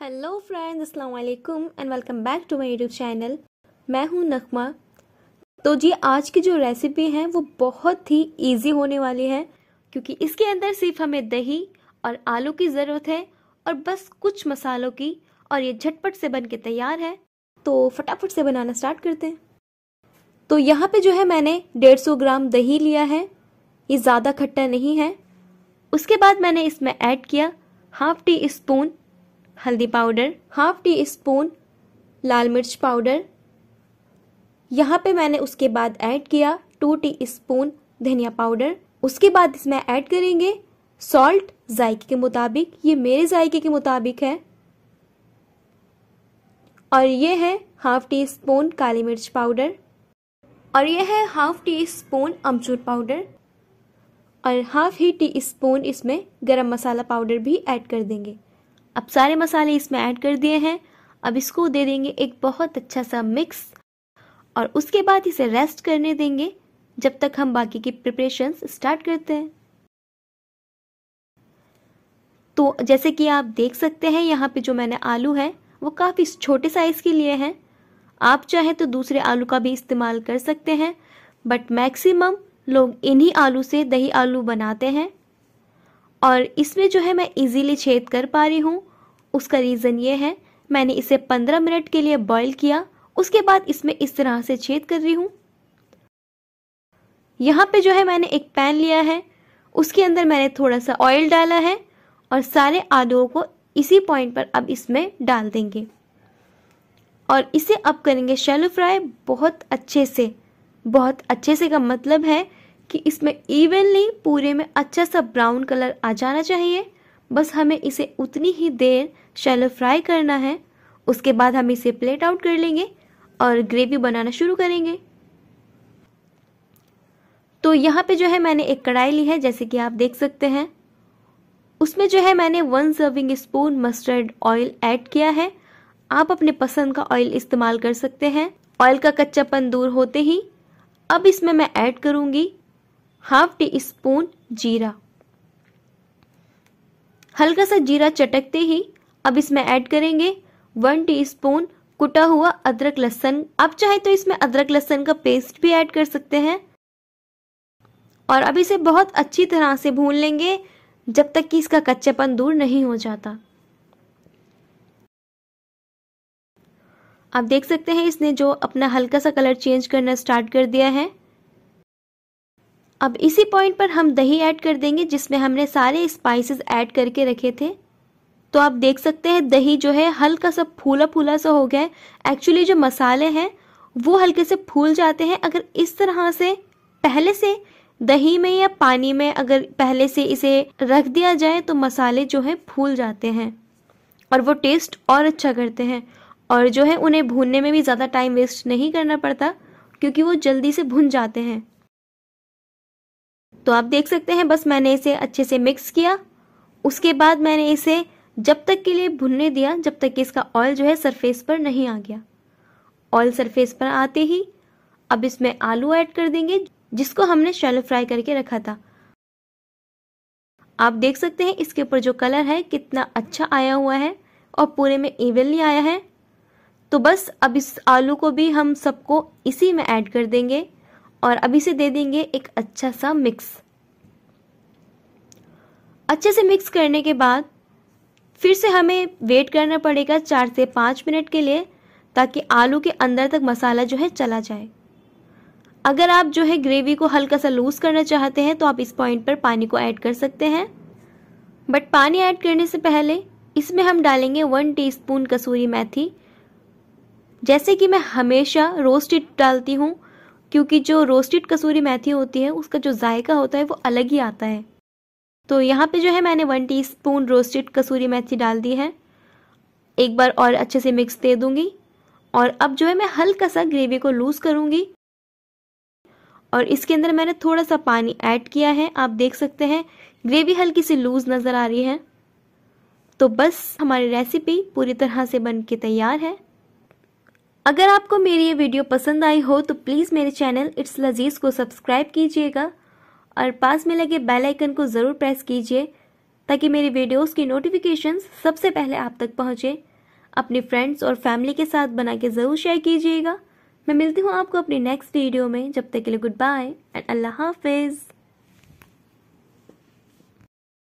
Hello friends अस्सलाम वालेकुम and welcome back to my YouTube channel मैं हूँ नकमा तो जी, आज की जो रेसिपी है, वो बहुत ही इजी होने वाली है, क्योंकि इसके अंदर सिर्फ़ हमें दही और आलू की ज़रूरत है और बस कुछ मसालों की, और ये झटपट से बन के तैयार है। तो फटाफट से बनाना स्टार्ट करते हैं। तो यहाँ पे जो है, मैंने डेढ़ ग्राम दही लिया है। ये ज़्यादा खट्टा नहीं है। उसके बाद मैंने इसमें ऐड किया हाफ़ टी स्पून हल्दी पाउडर, हाफ़ टी स्पून लाल मिर्च पाउडर। यहाँ पे मैंने उसके बाद ऐड किया टू टी स्पून धनिया पाउडर। उसके बाद इसमें ऐड करेंगे सॉल्ट, जायके के मुताबिक। ये मेरे जायके के मुताबिक है। और ये है हाफ़ टी स्पून काली मिर्च पाउडर। और ये है हाफ़ टी स्पून अमचूर पाउडर। और हाफ़ ही टी स्पून इसमें गरम मसाला पाउडर भी ऐड कर देंगे। अब सारे मसाले इसमें ऐड कर दिए हैं। अब इसको दे देंगे एक बहुत अच्छा सा मिक्स और उसके बाद इसे रेस्ट करने देंगे, जब तक हम बाकी की प्रिपरेशन स्टार्ट करते हैं। तो जैसे कि आप देख सकते हैं, यहाँ पे जो मैंने आलू है, वो काफ़ी छोटे साइज़ के लिए हैं। आप चाहें तो दूसरे आलू का भी इस्तेमाल कर सकते हैं बट मैक्सिमम लोग इन्हीं आलू से दही आलू बनाते हैं। और इसमें जो है मैं इजीली छेद कर पा रही हूँ। उसका रीज़न ये है, मैंने इसे पंद्रह मिनट के लिए बॉईल किया। उसके बाद इसमें इस तरह से छेद कर रही हूँ। यहाँ पे जो है मैंने एक पैन लिया है। उसके अंदर मैंने थोड़ा सा ऑयल डाला है और सारे आलुओं को इसी पॉइंट पर अब इसमें डाल देंगे। और इसे अब करेंगे शैलो फ्राई बहुत अच्छे से। बहुत अच्छे से का मतलब है कि इसमें इवनली पूरे में अच्छा सा ब्राउन कलर आ जाना चाहिए। बस हमें इसे उतनी ही देर शैलो फ्राई करना है। उसके बाद हम इसे प्लेट आउट कर लेंगे और ग्रेवी बनाना शुरू करेंगे। तो यहाँ पे जो है मैंने एक कढ़ाई ली है, जैसे कि आप देख सकते हैं। उसमें जो है मैंने one serving spoon mustard oil add किया है। आप अपने पसंद का ऑयल इस्तेमाल कर सकते हैं। ऑयल का कच्चापन दूर होते ही। अब इसमें मैं ऐड करूँगी हाफ़ टी स्पून जीरा। हल्का सा जीरा चटकते ही अब इसमें ऐड करेंगे वन टीस्पून कुटा हुआ अदरक लहसन। आप चाहे तो इसमें अदरक लहसन का पेस्ट भी ऐड कर सकते हैं। और अब इसे बहुत अच्छी तरह से भून लेंगे जब तक कि इसका कच्चापन दूर नहीं हो जाता। आप देख सकते हैं इसने जो अपना हल्का सा कलर चेंज करना स्टार्ट कर दिया है। अब इसी पॉइंट पर हम दही ऐड कर देंगे, जिसमें हमने सारे स्पाइसेस ऐड करके रखे थे। तो आप देख सकते हैं, दही जो है हल्का सा फूला फूला सा हो गया है। एक्चुअली जो मसाले हैं, वो हल्के से फूल जाते हैं। अगर इस तरह से, पहले से दही में या पानी में अगर पहले से इसे रख दिया जाए तो मसाले जो है फूल जाते हैं। और वो टेस्ट और अच्छा करते हैं। और जो है, उन्हें भूनने में भी ज़्यादा टाइम वेस्ट नहीं करना पड़ता, क्योंकि वो जल्दी से भुन जाते हैं। तो आप देख सकते हैं, बस मैंने इसे अच्छे से मिक्स किया। उसके बाद मैंने इसे जब तक के लिए भुनने दिया, जब तक कि इसका ऑयल जो है सरफेस पर नहीं आ गया। ऑयल सरफेस पर आते ही अब इसमें आलू ऐड कर देंगे, जिसको हमने शैलो फ्राई करके रखा था। आप देख सकते हैं, इसके ऊपर जो कलर है, कितना अच्छा आया हुआ है और पूरे में इवनली आया है। तो बस अब इस आलू को भी हम सबको इसी में ऐड कर देंगे। और अभी से दे देंगे एक अच्छा सा मिक्स अच्छे से मिक्स करने के बाद फिर से हमें वेट करना पड़ेगा चार से पाँच मिनट के लिए ताकि आलू के अंदर तक मसाला जो है चला जाए। अगर आप जो है ग्रेवी को हल्का सा लूज करना चाहते हैं तो आप इस पॉइंट पर पानी को ऐड कर सकते हैं। बट पानी ऐड करने से पहले इसमें हम डालेंगे वन टीस्पून कसूरी मेथी। जैसे कि मैं हमेशा रोस्टेड डालती हूँ क्योंकि जो रोस्टेड कसूरी मेथी होती है, उसका जो जायका होता है, वो अलग ही आता है। तो यहाँ पे जो है, मैंने वन टीस्पून रोस्टेड कसूरी मेथी डाल दी है। एक बार और अच्छे से मिक्स दे दूँगी। और अब जो है, मैं हल्का सा ग्रेवी को लूज़ करूँगी। और इसके अंदर मैंने थोड़ा सा पानी ऐड किया है। आप देख सकते हैं ग्रेवी हल्की सी लूज़ नज़र आ रही है। तो बस, हमारी रेसिपी पूरी तरह से बन के तैयार है। अगर आपको मेरी ये वीडियो पसंद आई हो तो प्लीज़ मेरे चैनल इट्स लजीज़ को सब्सक्राइब कीजिएगा और पास में लगे बेल आइकन को ज़रूर प्रेस कीजिए ताकि मेरी वीडियोस की नोटिफिकेशंस सबसे पहले आप तक पहुँचे। अपने फ्रेंड्स और फैमिली के साथ बना के ज़रूर शेयर कीजिएगा। मैं मिलती हूँ आपको अपनी नेक्स्ट वीडियो में। जब तक के लिए गुड बाय एंड अल्लाह हाफिज़।